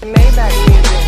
Maybach music.